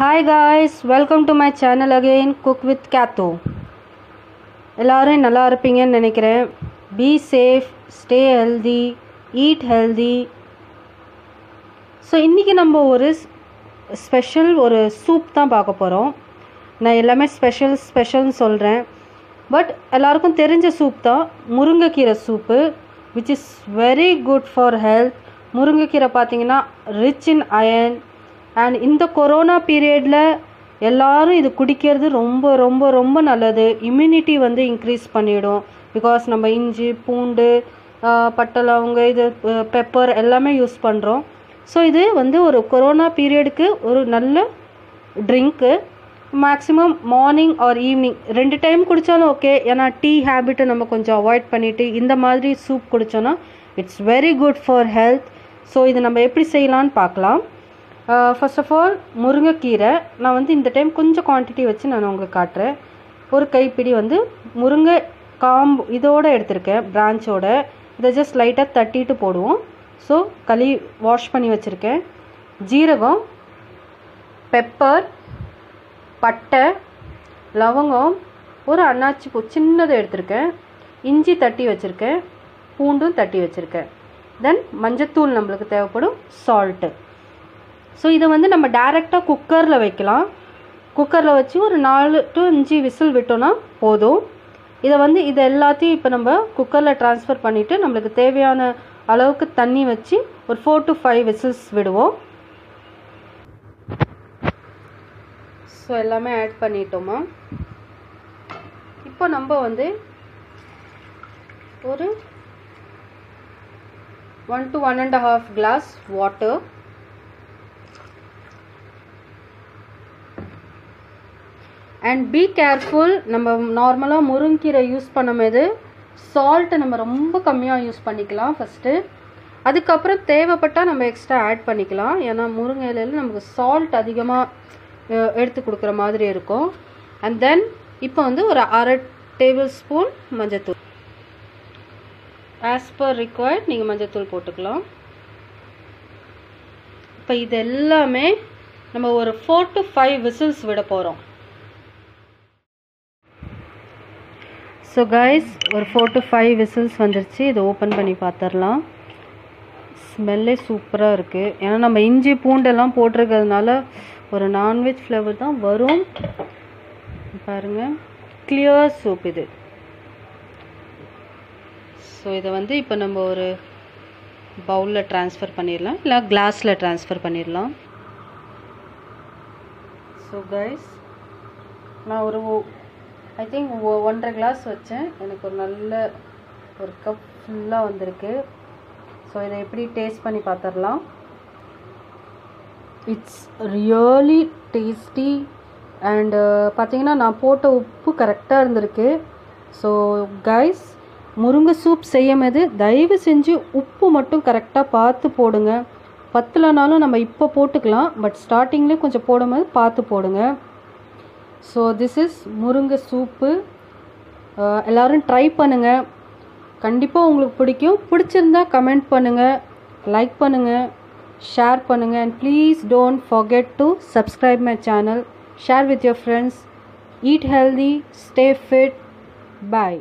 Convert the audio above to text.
Hi guys welcome to my channel again cook with கேத்தோ எல்லோரும் நல்லா இருப்பீங்கன்னு நினைக்கிறேன். Be safe stay healthy eat healthy so இன்றைக்கி நம்ம ஒரு ஸ்பெஷல் ஒரு சூப் தான் பார்க்க போகிறோம் நான் எல்லாமே ஸ்பெஷல் ஸ்பெஷல்னு சொல்கிறேன் பட் எல்லாருக்கும் தெரிஞ்ச சூப் தான் முருங்கைக்கீரை soup which is very good for health முருங்கைக்கீரை பார்த்தீங்கன்னா ரிச் இன் அயன் அண்ட் இந்த கொரோனா பீரியடில் எல்லாரும் இது குடிக்கிறது ரொம்ப ரொம்ப ரொம்ப நல்லது. இம்யூனிட்டி வந்து இன்க்ரீஸ் பண்ணிடும். பிகாஸ் நம்ம இஞ்சி பூண்டு பட்டை லவங்க இது பெப்பர் எல்லாமே யூஸ் பண்ணுறோம் ஸோ இது வந்து ஒரு கொரோனா பீரியடுக்கு ஒரு நல்ல drink maximum morning or evening ரெண்டு டைம் குடித்தாலும் ஓகே ஏன்னா டீ ஹேபிட்டை நம்ம கொஞ்சம் அவாய்ட் பண்ணிவிட்டு இந்த மாதிரி soup குடித்தோன்னா it's very good for health so இது நம்ம எப்படி செய்யலான்னு பார்க்கலாம். ஃபர்ஸ்ட் ஆஃப் ஆல் முருங்கைக்கீரை. நான் வந்து இந்த டைம் கொஞ்சம் குவான்டிட்டி வச்சு நான் உங்களுக்கு காட்டுறேன். ஒரு கைப்பிடி வந்து முருங்கை காம்பு இதோடு எடுத்திருக்கேன் பிரான்ச்சோட இதை ஜஸ்ட் லைட்டாக தட்டிட்டு போடுவோம். ஸோ களி வாஷ் பண்ணி வச்சுருக்கேன். ஜீரகம் பெப்பர் பட்டை லவங்கம் ஒரு அன்னாச்சி பூ சின்னதை எடுத்திருக்கேன். இஞ்சி தட்டி வச்சுருக்கேன். பூண்டும் தட்டி வச்சுருக்கேன். தென் மஞ்சத்தூள் நம்மளுக்கு தேவைப்படும் சால்ட்டு ஸோ இதை வந்து நம்ம டைரெக்டாக குக்கரில் வைக்கலாம். குக்கரில் வச்சு ஒரு நாலு டு அஞ்சு விசில் விட்டோன்னா போதும். இதை வந்து இது எல்லாத்தையும் இப்போ நம்ம குக்கரில் ட்ரான்ஸ்ஃபர் பண்ணிவிட்டு நம்மளுக்கு தேவையான அளவுக்கு தண்ணி வச்சு ஒரு ஃபோர் டு ஃபைவ் விசில்ஸ் விடுவோம். ஸோ எல்லாமே ஆட் பண்ணிட்டோமா? இப்போ நம்ம வந்து ஒரு one to one and half glass water and be careful நம்ம நார்மலாக முருங்கீரை யூஸ் பண்ணும்போது சால்ட்டை நம்ம ரொம்ப கம்மியாக யூஸ் பண்ணிக்கலாம் ஃபஸ்ட்டு அதுக்கப்புறம் தேவைப்பட்டால் நம்ம எக்ஸ்ட்ரா ஆட் பண்ணிக்கலாம். ஏன்னா முருங்கை இலையில நமக்கு சால்ட் அதிகமாக எடுத்து கொடுக்குற மாதிரி இருக்கும். அண்ட் தென் இப்போ வந்து ஒரு அரை டேபிள் ஸ்பூன் மஞ்சத்தூள். ஆஸ் பர் ரிக்வயர்ட் நீங்கள் மஞ்சத்தூள் போட்டுக்கலாம். இப்போ இது எல்லாமே நம்ம ஒரு ஃபோர் டு ஃபைவ் விசில்ஸ் விட போகிறோம் ஸோ கைஸ் ஒரு ஃபோர் டு ஃபைவ் விசில்ஸ் வந்துருச்சு. இதை ஓப்பன் பண்ணி பார்த்துடலாம் ஸ்மெல்லே சூப்பராக இருக்குது ஏன்னா நம்ம இஞ்சி பூண்டெல்லாம் போட்டிருக்கிறதுனால ஒரு நான்வெஜ் ஃப்ளேவர் தான் வரும். பாருங்கள் கிளியர் சூப் இது. ஸோ இதை வந்து இப்போ நம்ம ஒரு பவுலில் ட்ரான்ஸ்ஃபர் பண்ணிடலாம் இல்லை கிளாஸில் ட்ரான்ஸ்ஃபர் பண்ணிடலாம் ஸோ கைஸ் நான் ஒரு ஐ திங்க் ஒன்றரை கிளாஸ் வச்சேன். எனக்கு ஒரு நல்ல ஒரு கப் ஃபுல்லாக வந்திருக்கு. ஸோ இதை எப்படி டேஸ்ட் பண்ணி பார்த்துடலாம் it's really tasty and uh, பார்த்தீங்கன்னா நான் போட்ட உப்பு கரெக்டாக இருந்திருக்கு. ஸோ கைஸ் முருங்கை சூப் செய்யும் போது தயவு செஞ்சு உப்பு மட்டும் கரெக்டாக பார்த்து போடுங்க. பத்தலைனாலும் நம்ம இப்போ போட்டுக்கலாம். பட் ஸ்டார்டிங்லேயே கொஞ்சம் போடும்போது பார்த்து போடுங்க. ஸோ திஸ் இஸ் முருங்கை சூப்பு. எல்லோரும் ட்ரை பண்ணுங்கள் கண்டிப்பாக உங்களுக்கு பிடிக்கும். பிடிச்சிருந்தா கமெண்ட் பண்ணுங்கள் லைக் பண்ணுங்கள் ஷேர் பண்ணுங்கள் and please don't forget to subscribe my channel share with your friends eat healthy stay fit bye